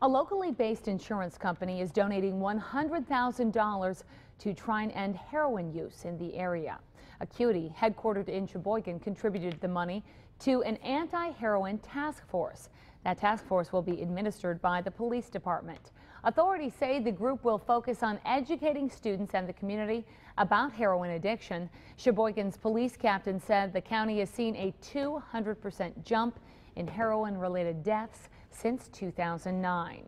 A locally based insurance company is donating $100,000 to try and end heroin use in the area. Acuity, headquartered in Sheboygan, contributed the money to an anti-heroin task force. That task force will be administered by the police department. Authorities say the group will focus on educating students and the community about heroin addiction. Sheboygan's police captain said the county has seen a 200% jump in heroin related deaths since 2009.